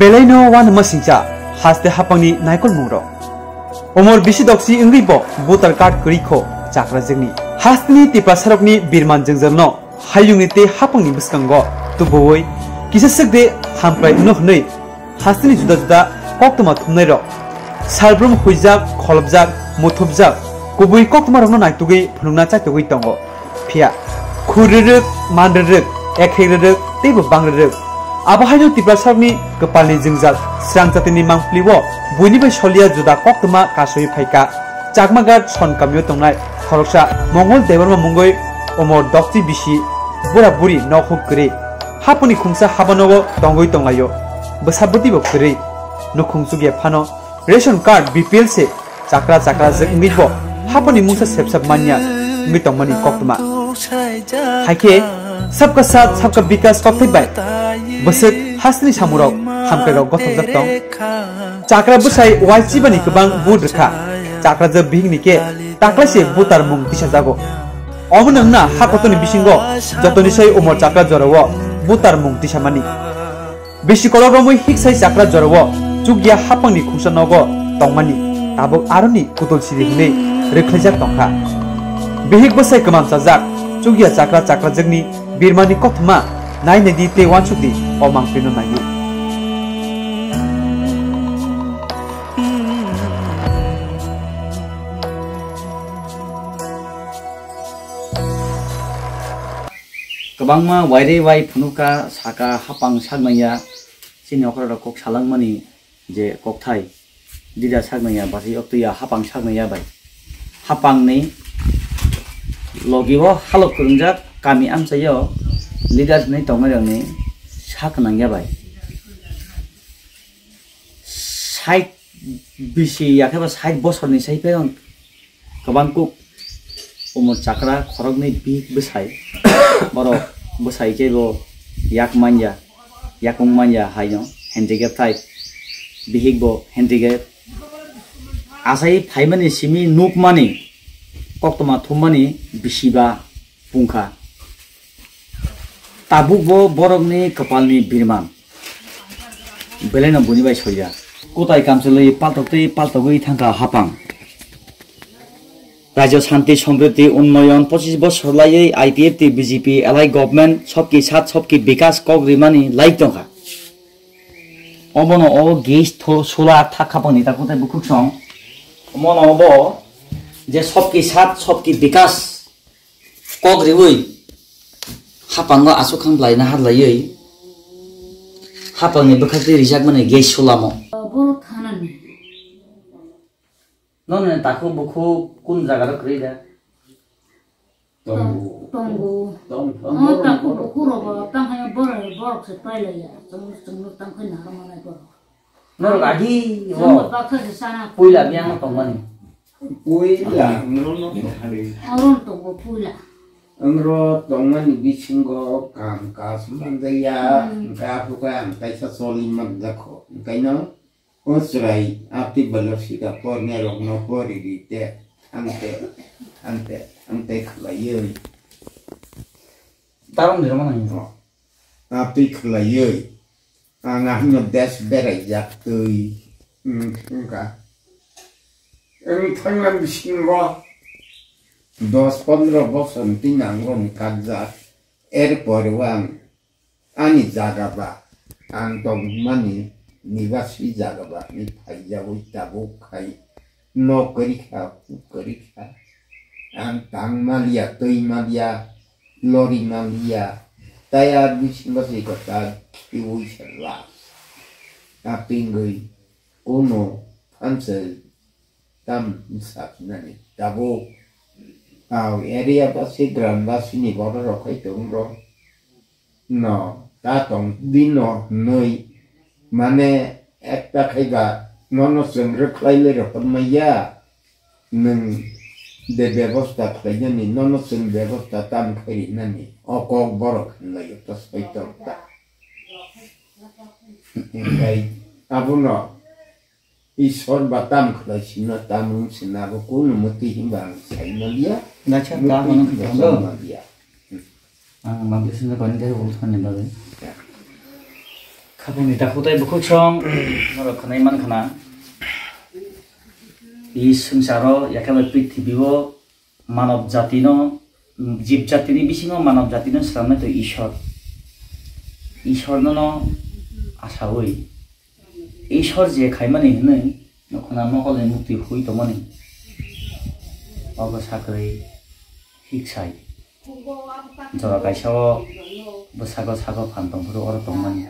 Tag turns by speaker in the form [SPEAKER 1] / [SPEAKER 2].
[SPEAKER 1] বেলাইনো one মাসিংচা হাসতে হাপানি নাইকল মুরো ওমর বিশি দক্সি ইংরিব বোতার কাট করিখো চাকরা জেগনি হাসতনি তিপা সারপনি বিরমান জেঙ্গজন হাইয়ুনিতে হাপানি বিসকাঙ্গ তুবই কিসাসক দে হামপ্রাই নহনই হাসতনি জুদা জুদা ককতমা থুমনাই র সালব্রম হুইজাক খলবজাক মুথুবজাক কুবই ককতমা রনো নাইতুগে ফুনুনা চাইতুগে তঙ্গ ফিয়া খুরিরক মানরিরক ekhiraduk teibu bangraduk abahaino tiprasarni kapalni jingjat srangchatini mangpliwo buinibai solia juda koktuma kasoi phaika chakmagat sonkamyo tongnai khoroksa mongol debarma mungoi omor dokti bisi bura buri nokhuk kre hapuni khungsa habanogo tongoi tongayo basabati bo kre nukhungsuge phano ration card BPL সে চাকরা চাকরা জে মিটব হাপনি মুসা সেপসাপ মানিয়া মিটমানি কক্তমা হাইকে सबका साथ सबका विकास कथै बाय बसत हासनि सामुराव हामकाराव गथम जत्तं चाकरा बुसाई वाइची बनि गोबां बुद रखा चाकरा ज बिंगनि के ताक्लासे बुतार मुं दिशा जागो अमन नंगना हाकतनि बिसिंगो जतनि सै उमर चाकरा जरव बुतार मुं दिशा मानि बेसि कल रमै हिक्साइ चाकरा जरव चुगिया हापंनि खुसनगो तंमानि ताबो आरनि कुतल सिरि हनै रेखलाइजाक तंखा बिहिक बसाइ कमाम साजाक chugia chakra chakra jagni birmani kothma nai ne di te wansukti omang pino nayu
[SPEAKER 2] Kabangma waire wai phunuka saka hapang sagmaya sini okra kok salangmani je kok thai. Dida sagmaya basi oktuya hapang sagmaya bai. Hapang ni logiwo halok kurungjak kami am sayo leaders ni tonga yang ni sak nang ya bai sait bisi ya keba sait bosor ni sai pe on kabang ku umur chakra khorog ni bi besai boro besai ke bo yak manja yakung manja hai no handicap type bihik bo handicap asai phaimani simi nuk mani kokma thumani bisiba pungkha tabuk bo borokni kapalni birman belena bunibai soya কোথায় কামচলই পাল্টতে পাল্টগই থাকা হাপাং। রাজ্য শান্তি সমৃদ্ধি উন্নয়ন পঁচিশ বছর লাইয়ে IPF টি BJP এলাই government, সবকি সাত সবকি বিকাশ কগ্রিমানি লাইক দঙ্কা অবন অ গেস থো সোলা থাকাপানি তা কোথায় বুকুক সং? মন অব যে সবকি সাত সবকি বিকাশ hapanga asukang blai na hadla yoi hapang ni bukhati rijak mane ge shulamo bo
[SPEAKER 3] khana ni
[SPEAKER 2] non ne takhu bukhu kun jaga ro
[SPEAKER 3] kri da. Tongu. Tongu. Tongu takhu bukhu ro ba tang ha bor bor se paila ya. Tongu tongu tang khoi na ma
[SPEAKER 2] na bor
[SPEAKER 3] nor gadi wo. puila
[SPEAKER 2] biang tongman puila nor no harun tongu
[SPEAKER 4] puila 응로
[SPEAKER 3] 동안
[SPEAKER 4] 미친 거 감가스 만데야 가프가 안타이사 솔이 만다코 그러니까 Construí api balosiga por nero no por irite ante ante ante klayoi.
[SPEAKER 2] Tarum di mana
[SPEAKER 4] ini? Api klayoi. Angahnya des berejak tui. Enggak. Ini tangan bising kok. দশ পনেরো বছর তিন আঙ্গন কাজা এরপরে আং আনি জাগাবা আং দম মানে নিবাসী জাগাবা নি ফাই যাবো যাবো খাই ন করি খা ফু করি খা আং তাং মালিয়া তৈ মালিয়া লরি মালিয়া তাই আর বিশ বছর কথা ইউই লাস আপিঙ্গই কোনো ফান্সে তাম সাপ নানি যাবো ao area ba si gran ba si ni đó rồi kai tưởng rồi, no ta tổng đi nọ nơi. Mà nè, ở đâu tong dino noi mane ekta kai ba no no sem ro kai le ro ma ya nung nó bebosta kai ni no no sem bebosta tam kai na ni o ko borok na yo ta spai ta. Kai nọ.
[SPEAKER 2] নাচা তা মানে
[SPEAKER 4] Mesti
[SPEAKER 2] তো
[SPEAKER 4] sama dia.
[SPEAKER 2] আং মাগলিসিন কনি দে উলথানে বাবে খাবুনি দাखুতাই বুখু song নর খানাই মান খানা ই সংসারো একেবারে পৃথিবীও মানব জাতিনো জীব জাতিনি বিসিঙো মানব জাতিনো সামনে তো ঈশ্বর ঈশ্বর ন আশা হই ঈশ্বর যে খাইমানি হनै নখনা মকলে মুক্তি হুই তো মানে। অগ সাকরি হিকসাই জরা গাইসাও বসাগ সাগ ফান দংফোর অর দংমানি